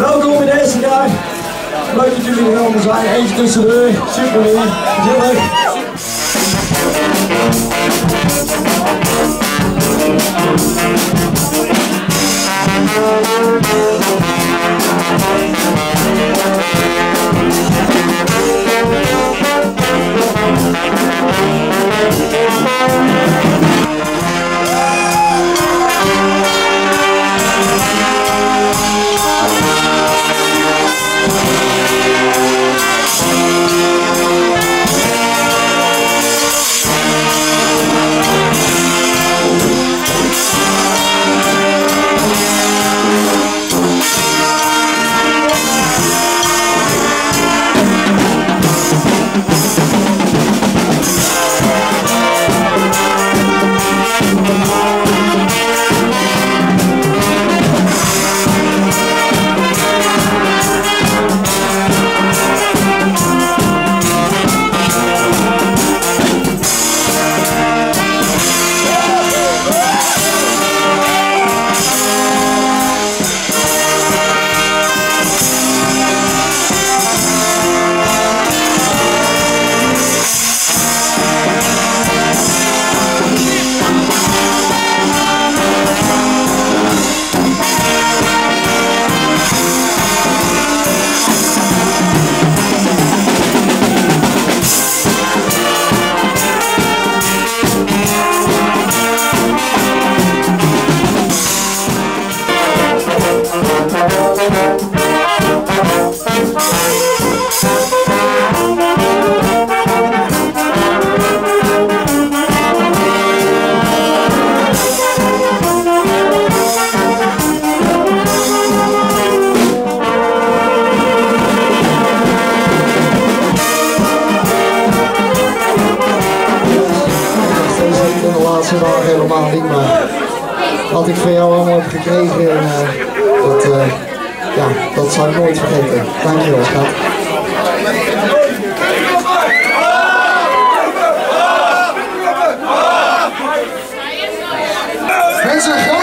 Welkom in deze dag. Leuk dat jullie er allemaal zijn. Eentje tussendoor. Super weer. Gezellig. Laatste dagen helemaal niet, maar wat ik van jou allemaal heb gekregen, eh, dat, eh, ja, dat zal ik nooit vergeten. Dankjewel, schat. Mensen,